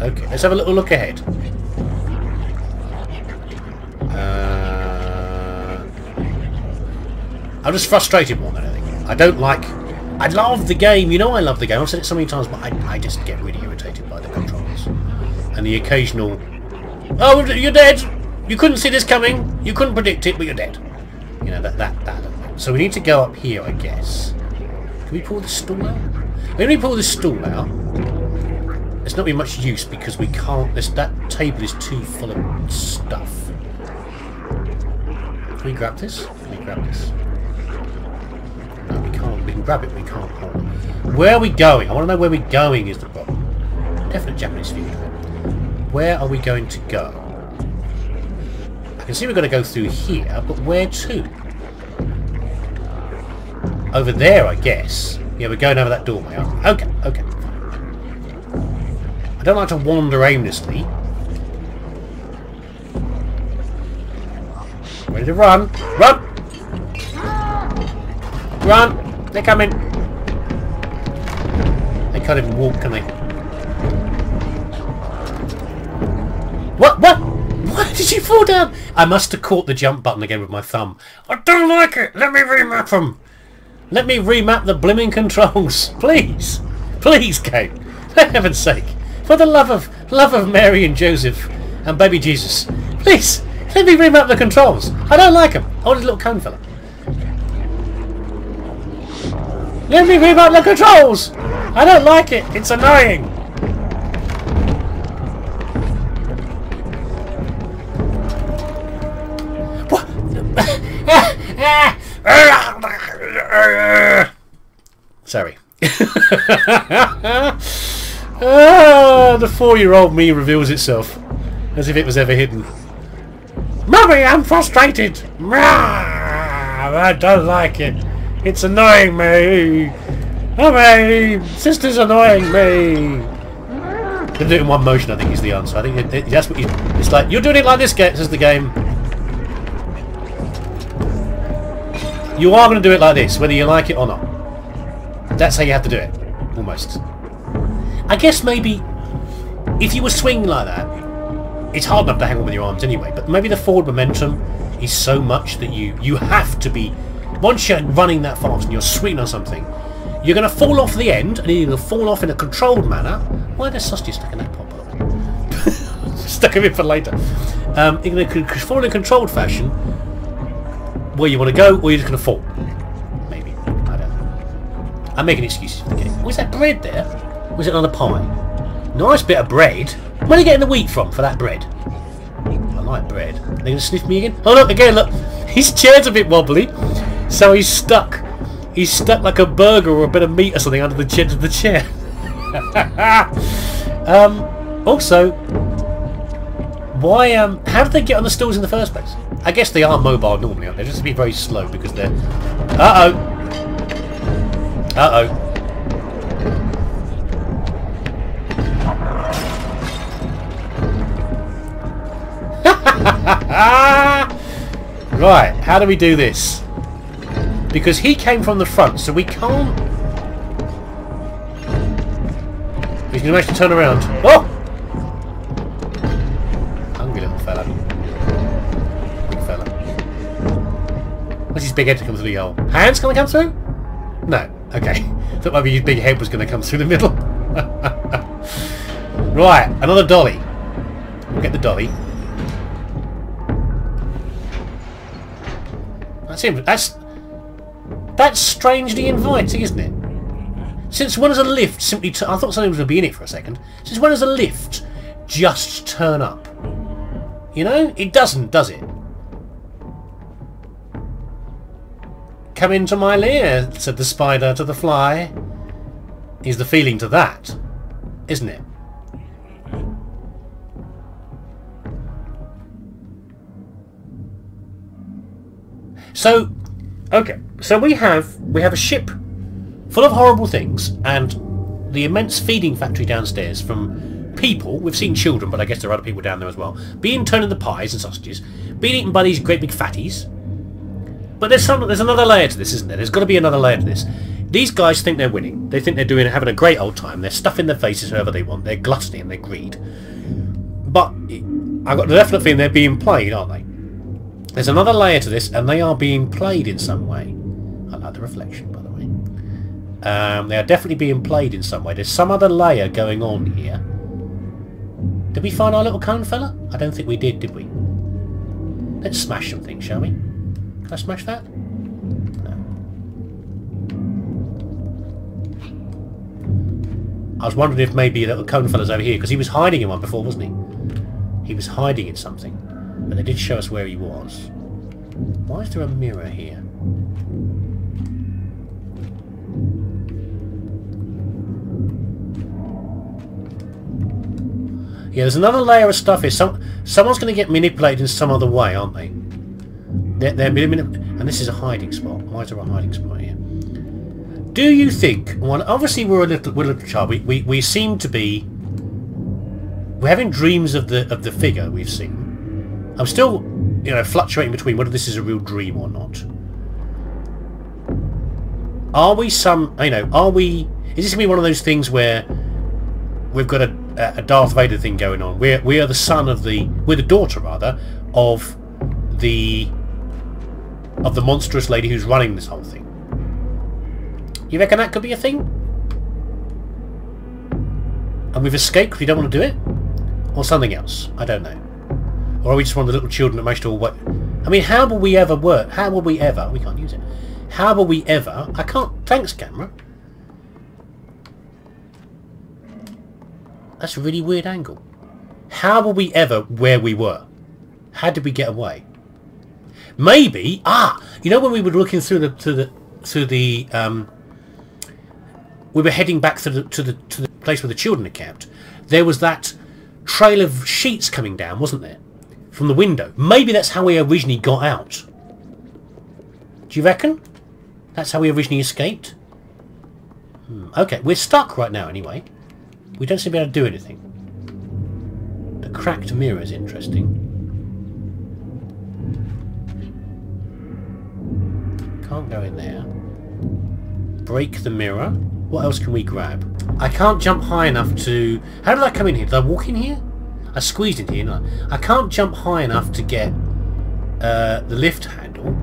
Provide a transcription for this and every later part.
Okay, let's have a little look ahead. Uh, I'm just frustrated more than anything. I don't like... I love the game. You know I love the game. I've said it so many times, but I, I just get really irritated by the controls. And the occasional... Oh, you're dead! You couldn't see this coming. You couldn't predict it, but you're dead. You know, that, that, that. So we need to go up here, I guess. Can we pull the stool out? When we pull the stool out, it's not be much use because we can't... This, that table is too full of stuff. Can we grab this? Can we grab this? No, we can't. We can grab it, we can't hold. Where are we going? I want to know where we're going is the problem. Definite Japanese food. Where are we going to go? I can see we're going to go through here, but where to? Over there, I guess. Yeah, we're going over that doorway. Okay, okay. I don't like to wander aimlessly. Ready to run. Run! Run! They're coming! They can't even walk, can they? What? What? Why did you fall down? I must have caught the jump button again with my thumb. I don't like it! Let me remap them! Let me remap the blimming controls! Please! Please, Kate! For heaven's sake! For the love of love of Mary and Joseph and baby Jesus! Please! Let me remap the controls! I don't like them! I want a little cone fella. Let me remap the controls! I don't like it! It's annoying! Sorry. ah, the four-year-old me reveals itself, as if it was ever hidden. Mummy, I'm frustrated! I don't like it. It's annoying me. Mummy, sister's annoying me. To do it in one motion, I think, is the answer. I think it, it, that's what you. It's like you're doing it like this, says the game. You are going to do it like this, whether you like it or not. That's how you have to do it, almost. I guess maybe if you were swinging like that, it's hard enough to hang on with your arms anyway. But maybe the forward momentum is so much that you you have to be. Once you're running that fast and you're swinging on something, you're going to fall off the end, and to fall off in a controlled manner. Why are there sausages stuck in that pot? stuck them in for later. Um, you're going to fall in a controlled fashion where you want to go, or you're just going to fall. Maybe. I don't know. I'm making excuses for the game. Was that bread there? Was it another pie? Nice bit of bread. Where are you getting the wheat from for that bread? I like bread. Are they going to sniff me again? Oh look, again, look. His chair's a bit wobbly. So he's stuck. He's stuck like a burger or a bit of meat or something under the chin of the chair. um, also, why, um, how did they get on the stools in the first place? I guess they are mobile normally, aren't they? Just to be very slow because they're... Uh-oh. Uh-oh. right, how do we do this? Because he came from the front, so we can't... He's going to actually turn around. Oh! Hungry little fella. Big fella. What's his big head to come through the hole? Hands going to come through? No. Okay. Thought maybe his big head was going to come through the middle. right, another dolly. We'll get the dolly. That's him. That's that's strangely inviting, isn't it? Since when does a lift simply... I thought something was going to be in it for a second. Since when does a lift just turn up? You know? It doesn't, does it? Come into my lair, said the spider to the fly. Is the feeling to that, isn't it? So, okay, so we have we have a ship full of horrible things and the immense feeding factory downstairs from people. We've seen children, but I guess there are other people down there as well. Being turned into pies and sausages, being eaten by these great big fatties. But there's some there's another layer to this, isn't there? There's got to be another layer to this. These guys think they're winning. They think they're doing having a great old time. They're stuffing their faces whoever they want. They're gluttony and they're greed. But I've got the definite feeling they're being played, aren't they? There's another layer to this, and they are being played in some way. I like the reflection, by the way. Um, they are definitely being played in some way. There's some other layer going on here. Did we find our little cone fella? I don't think we did, did we? Let's smash something, shall we? Can I smash that? No. I was wondering if maybe little cone fella's over here, because he was hiding in one before, wasn't he? He was hiding in something. But they did show us where he was. Why is there a mirror here? Yeah, there's another layer of stuff here. Some, someone's going to get manipulated in some other way, aren't they? They're, they're and this is a hiding spot. Why is there a hiding spot here? Do you think... Well, obviously we're a little, we're a little child. We, we, we seem to be... We're having dreams of the of the figure we've seen. I'm still, you know, fluctuating between whether this is a real dream or not. Are we some... You know, are we... Is this going to be one of those things where we've got a, a Darth Vader thing going on. We're we are the son of the we're the daughter rather of the of the monstrous lady who's running this whole thing. You reckon that could be a thing? And we've escaped we don't want to do it? Or something else? I don't know. Or are we just one of the little children that managed to all work? I mean, how will we ever work? How will we ever... We can't use it. How will we ever... I can't... Thanks, camera. That's a really weird angle. How were we ever where we were? How did we get away? Maybe ah, you know when we were looking through the to the through the um, we were heading back to the to the to the place where the children are kept. There was that trail of sheets coming down, wasn't there, from the window? Maybe that's how we originally got out. Do you reckon? That's how we originally escaped? Hmm. Okay, we're stuck right now anyway. We don't seem to be able to do anything. The cracked mirror is interesting. Can't go in there. Break the mirror. What else can we grab? I can't jump high enough to... How did I come in here? Did I walk in here? I squeezed into here, I? I can't jump high enough to get uh, the lift handle.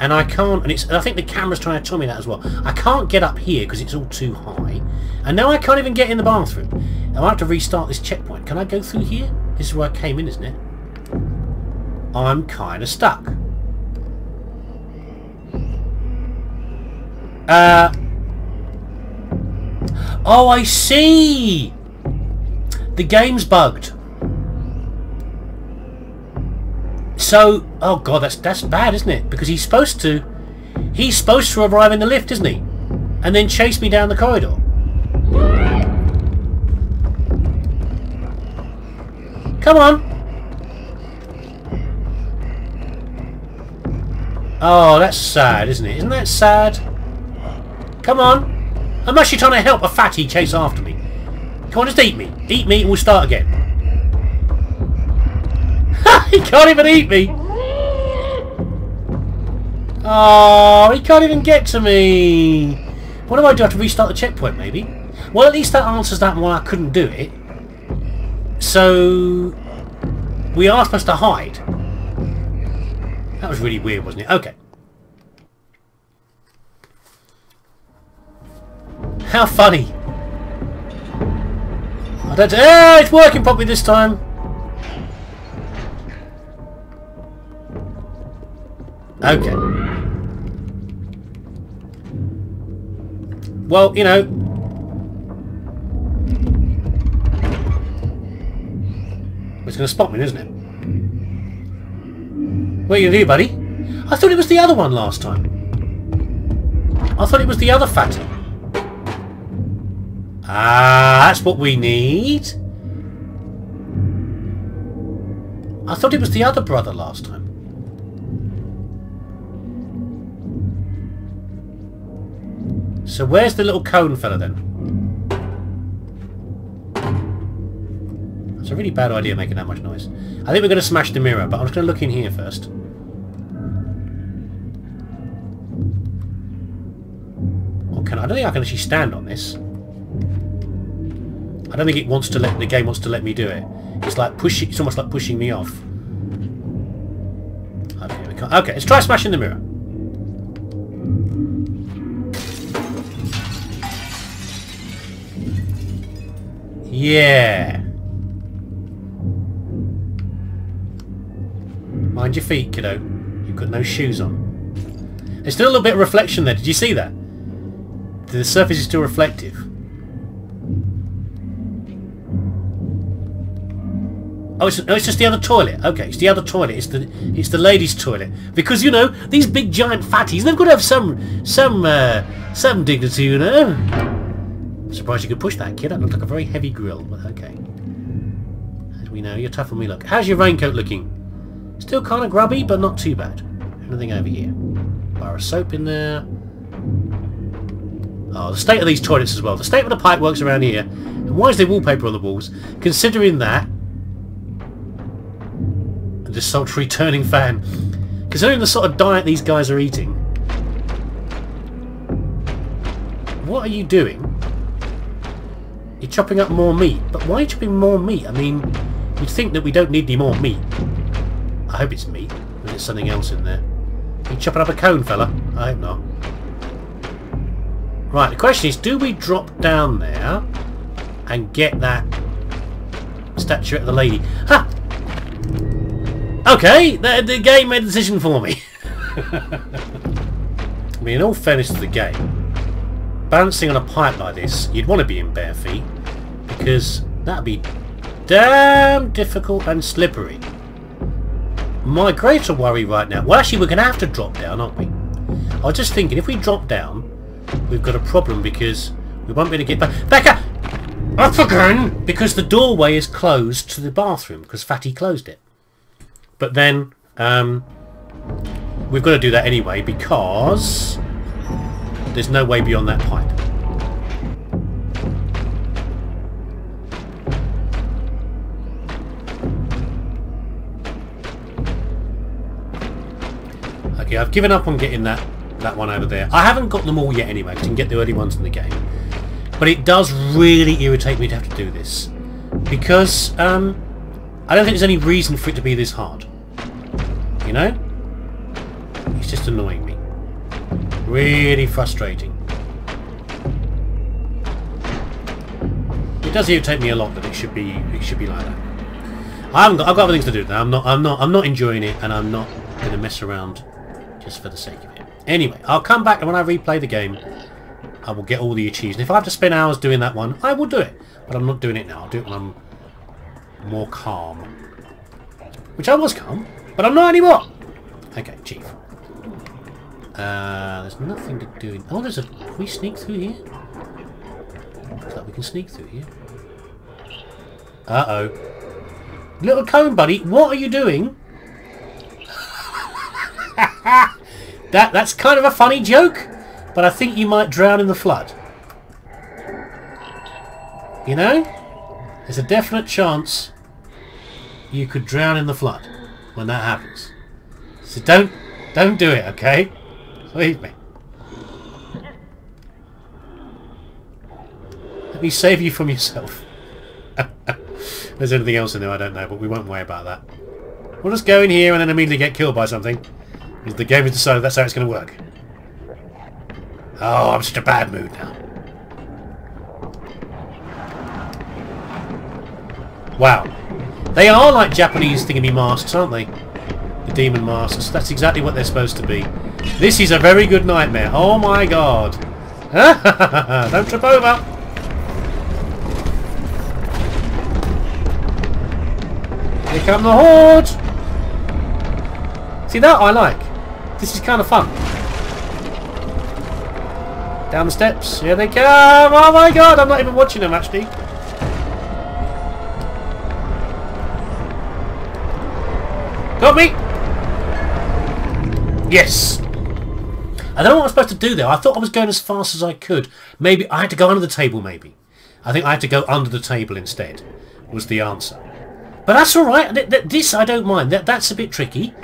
and I can't, and it's, and I think the camera's trying to tell me that as well. I can't get up here because it's all too high, and now I can't even get in the bathroom. I have to restart this checkpoint. Can I go through here? This is where I came in, isn't it? I'm kind of stuck. Uh. Oh, I see! The game's bugged. So, oh god, that's that's bad, isn't it? Because he's supposed to, he's supposed to arrive in the lift, isn't he? And then chase me down the corridor. Come on. Oh, that's sad, isn't it? Isn't that sad? Come on. I'm actually trying to help a fatty chase after me. Come on, just eat me. Eat me and we'll start again. he can't even eat me! Oh, he can't even get to me! What do I do? I have to restart the checkpoint, maybe? Well, at least that answers that why I couldn't do it. So... We are supposed to hide. That was really weird, wasn't it? Okay. How funny! I don't... Eh, it's working properly this time! Okay. Well, you know... It's going to spot me, isn't it? What are you going to do, buddy? I thought it was the other one last time. I thought it was the other fatty. Ah, that's what we need. I thought it was the other brother last time. So where's the little cone fella then? It's a really bad idea making that much noise. I think we're going to smash the mirror, but I'm just going to look in here first. What can I? I don't think I can actually stand on this. I don't think it wants to let the game wants to let me do it. It's like pushing. It's almost like pushing me off. Okay, we can't. Okay, let's try smashing the mirror. Yeah. Mind your feet, kiddo. You've got no shoes on. There's still a little bit of reflection there. Did you see that? The surface is still reflective. Oh, it's, no, it's just the other toilet. Okay, it's the other toilet. It's the it's the ladies' toilet because you know these big giant fatties. They've got to have some some uh, some dignity, you know. Surprised you could push that, kid. That looked like a very heavy grill, but okay. As we know, you're tougher than we look. How's your raincoat looking? Still kind of grubby, but not too bad. Anything over here? Bar of soap in there. Oh, the state of these toilets as well. The state of the pipeworks around here. And why is there wallpaper on the walls? Considering that... This sultry turning fan. Considering the sort of diet these guys are eating. What are you doing? You're chopping up more meat. But why are you chopping more meat? I mean, you'd think that we don't need any more meat. I hope it's meat. There's something else in there. You chopping up a cone, fella? I hope not. Right, the question is, do we drop down there and get that statue of the lady? Ha! Okay, the, the game made a decision for me. I mean, in all fairness to the game, balancing on a pipe like this, you'd want to be in bare feet because that'd be damn difficult and slippery. My greater worry right now... Well, actually, we're going to have to drop down, aren't we? I was just thinking, if we drop down, we've got a problem because we won't be able to get back... Back up! Again! Because the doorway is closed to the bathroom, because Fatty closed it. But then, um, we've got to do that anyway, because there's no way beyond that pipe. Okay, I've given up on getting that that one over there. I haven't got them all yet anyway, because you can get the early ones in the game. But it does really irritate me to have to do this. Because, um, I don't think there's any reason for it to be this hard. You know? It's just annoying me. Really frustrating. It does irritate me a lot that it should be it should be like that. I haven't got I've got other things to do now. I'm not I'm not I'm not enjoying it and I'm not gonna mess around just for the sake of it. Anyway, I'll come back and when I replay the game I will get all the achievements. If I have to spend hours doing that one, I will do it. But I'm not doing it now. I'll do it when I'm more calm. Which I was calm, but I'm not anymore. Okay, Chief. Uh, there's nothing to do in... Oh, there's a... Can we sneak through here? Looks like we can sneak through here. Uh-oh. Little cone buddy, what are you doing? that That's kind of a funny joke, but I think you might drown in the flood. You know? There's a definite chance you could drown in the flood when that happens. So don't don't do it, okay? Leave me. Let me save you from yourself. There's anything else in there I don't know, but we won't worry about that. We'll just go in here and then immediately get killed by something. Because the game has decided that's how it's going to work. Oh, I'm such a bad mood now. Wow. They are like Japanese thingamy masks, aren't they? The demon masks. That's exactly what they're supposed to be. This is a very good nightmare. Oh my god. Don't trip over. Here come the horde. See that I like. This is kind of fun. Down the steps. Here they come. Oh my god, I'm not even watching them actually. Got me! Yes! I don't know what I was supposed to do there. I thought I was going as fast as I could. Maybe I had to go under the table, maybe. I think I had to go under the table instead, was the answer. But that's alright. This I don't mind. That That's a bit tricky.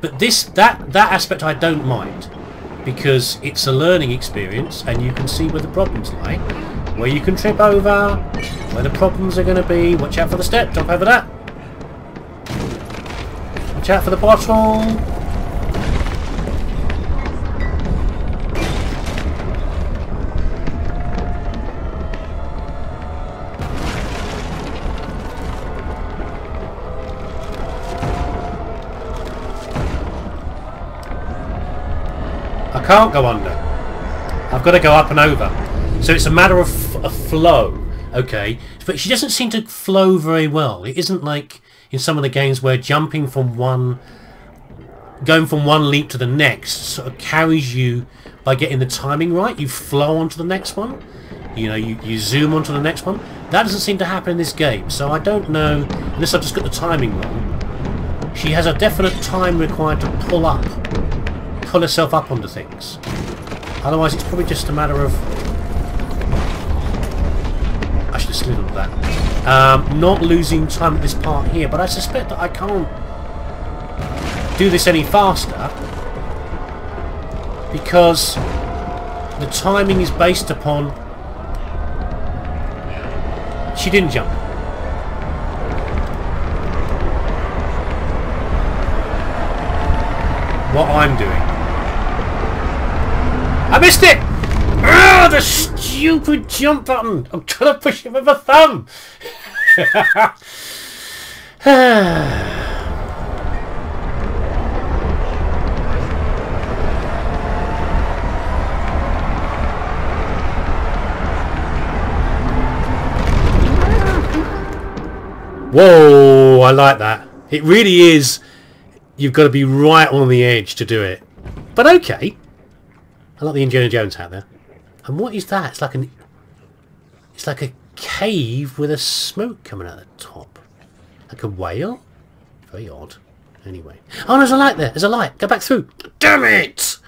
But this, that, that aspect I don't mind. because it's a learning experience and you can see where the problems lie, where you can trip over, where the problems are going to be. Watch out for the step, jump over that. Watch out for the bottle. I can't go under. I've got to go up and over. So it's a matter of a flow, okay? But she doesn't seem to flow very well. It isn't like in some of the games where jumping from one... Going from one leap to the next sort of carries you by getting the timing right. You flow onto the next one. You know, you, you zoom onto the next one. That doesn't seem to happen in this game. So I don't know, unless I've just got the timing wrong. She has a definite time required to pull up pull herself up onto things. Otherwise it's probably just a matter of... Should have slid onto that. Um, not losing time at this part here, but I suspect that I can't do this any faster because the timing is based upon... She didn't jump. What I'm doing. I missed it! Ah, the stupid jump button! I'm trying to push it with my thumb! Whoa, I like that. It really is, you've got to be right on the edge to do it. But okay. I like the Indiana Jones hat there. And what is that? It's like an... It's like a cave with a smoke coming out the top. Like a whale? Very odd. Anyway. Oh, there's a light there. There's a light. Go back through. Damn it!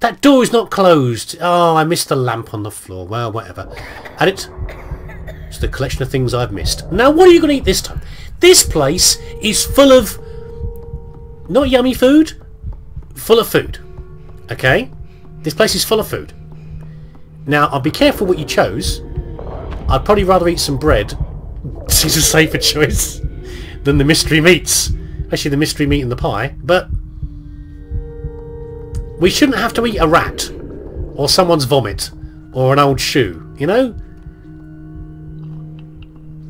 That door is not closed. Oh, I missed the lamp on the floor. Well, whatever. And it... It's the collection of things I've missed. Now, what are you going to eat this time? This place is full of... Not yummy food. Full of food. Okay? This place is full of food. Now, I'll be careful what you chose. I'd probably rather eat some bread. Is a safer choice than the mystery meats. Actually, the mystery meat and the pie. But we shouldn't have to eat a rat or someone's vomit or an old shoe, you know?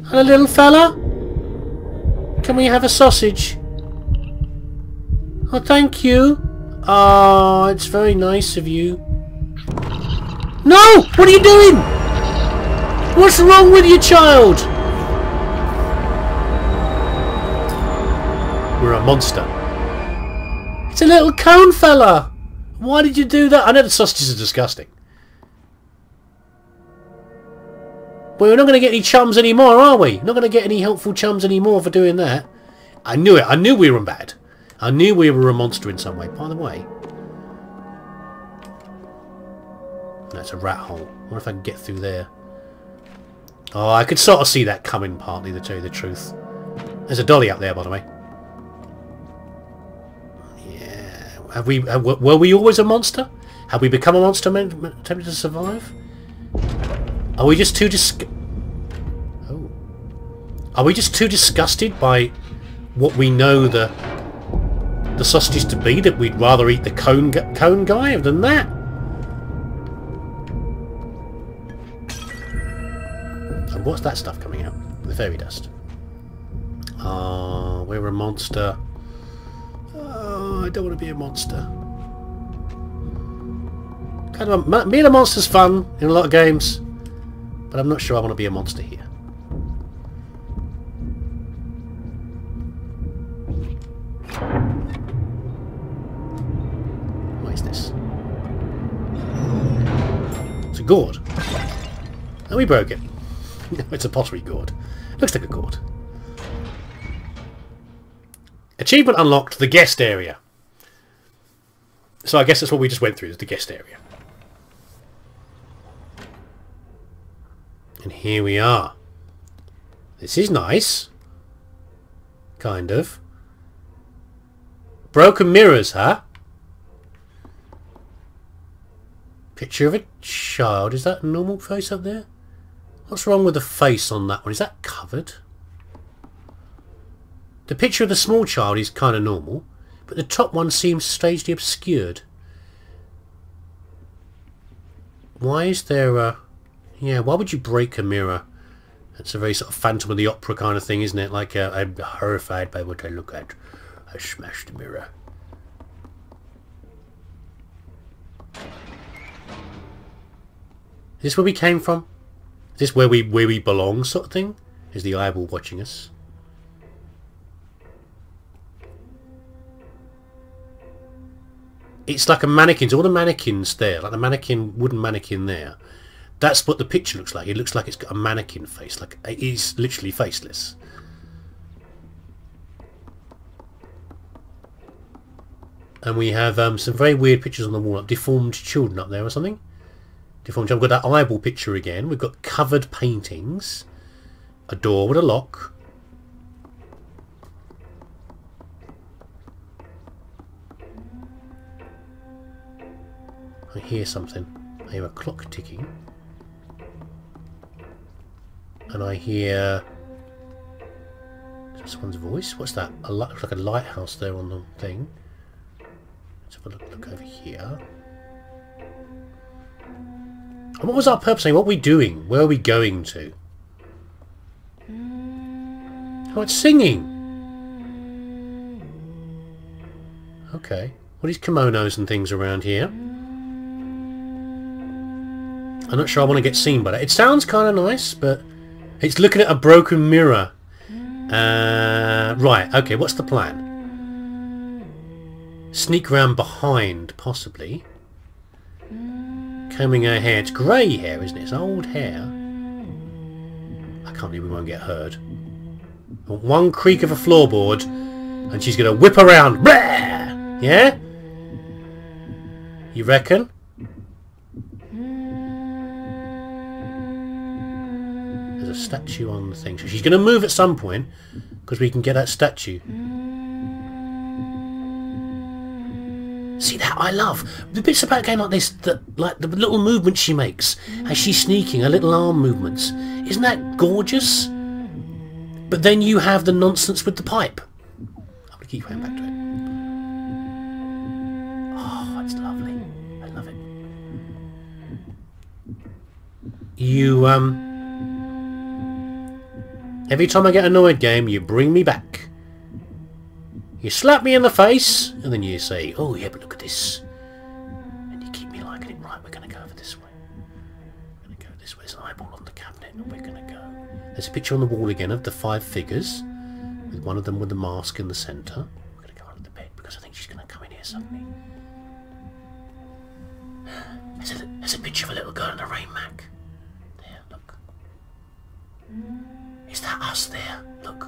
Hello, little fella. Can we have a sausage? Oh, thank you. Oh, it's very nice of you. No! What are you doing? What's wrong with you, child? We're a monster. It's a little cone fella. Why did you do that? I know the sausages are disgusting. But we're not going to get any chums anymore, are we? Not going to get any helpful chums anymore for doing that. I knew it. I knew we were bad. I knew we were a monster in some way. By the way, that's a rat hole. I wonder if I can get through there. Oh, I could sort of see that coming partly, to tell you the truth. There's a dolly up there, by the way. Yeah. Have we? Uh, Have, were we always a monster? Have we become a monster attempting to survive? Are we just too dis... Oh. Are we just too disgusted by what we know the the sausages to be that we'd rather eat the cone, cone guy than that. And what's that stuff coming out? The fairy dust. Ah, uh, we're a monster. Oh, I don't want to be a monster. Kind of a, being a monster's fun in a lot of games, but I'm not sure I want to be a monster here. What is this? It's a gourd. And we broke it. it's a pottery gourd. Looks like a gourd. Achievement unlocked, the guest area. So I guess that's what we just went through, the guest area. And here we are. This is nice. Kind of. Broken mirrors, huh? Picture of a child. Is that a normal face up there? What's wrong with the face on that one? Is that covered? The picture of the small child is kind of normal, but the top one seems strangely obscured. Why is there a... Yeah, why would you break a mirror? It's a very sort of Phantom of the Opera kind of thing, isn't it? Like, uh, I'm horrified by what I look at. I smashed the mirror. Is this where we came from? Is this where we where we belong sort of thing? Is the eyeball watching us? It's like a mannequin. So all the mannequins there, like the mannequin, wooden mannequin there, that's what the picture looks like. It looks like it's got a mannequin face. Like it is literally faceless. And we have um, some very weird pictures on the wall, like deformed children up there or something. Deformed children. We've got that eyeball picture again. We've got covered paintings. A door with a lock. I hear something. I hear a clock ticking. And I hear someone's voice. What's that? A looks like a lighthouse there on the thing. Let's have a look, look over here. And what was our purpose? What are we doing? Where are we going to? Oh, it's singing. Okay. What is kimonos and things around here? I'm not sure I want to get seen by that. It sounds kind of nice, but it's looking at a broken mirror. Uh, right, okay, what's the plan? Sneak around behind, possibly. Combing her hair. It's grey hair, isn't it? It's old hair. I can't believe we won't get heard. One creak of a floorboard, and she's going to whip around. Blah! Yeah? You reckon? There's a statue on the thing. So she's going to move at some point because we can get that statue. See that I love the bits about a game like this that like the little movements she makes as she's sneaking, her little arm movements. Isn't that gorgeous? But then you have the nonsense with the pipe. I'm gonna keep going back to it. Oh, it's lovely. I love it. You um Every time I get annoyed, game, you bring me back. You slap me in the face, and then you say, oh yeah, but look at this. And you keep me liking it. Right, we're going to go over this way. We're going to go this way. There's an eyeball on the cabinet, and we're going to go. There's a picture on the wall again of the five figures, with one of them with the mask in the centre. We're going to go under the bed, because I think she's going to come in here suddenly. There's a, there's a picture of a little girl in a rain mac. There, look. Is that us there? Look.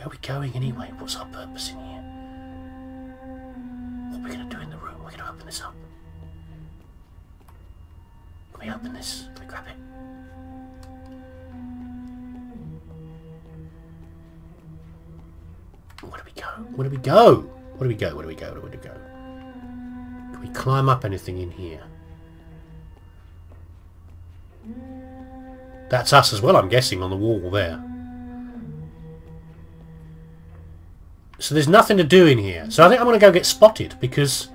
Where are we going anyway? What's our purpose in here? What are we going to do in the room? We're going to open this up. Can we open this? Can we grab it? Where do we go? Where do we go? Where do we go? Where do we go? Where do we go? Can we climb up anything in here? That's us as well, I'm guessing, on the wall there. So there's nothing to do in here. So I think I'm going to go get spotted because...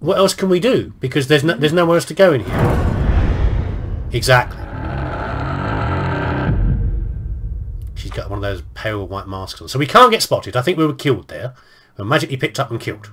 What else can we do? Because there's no, there's nowhere else to go in here. Exactly. She's got one of those pale white masks on. So we can't get spotted. I think we were killed there. We were magically picked up and killed.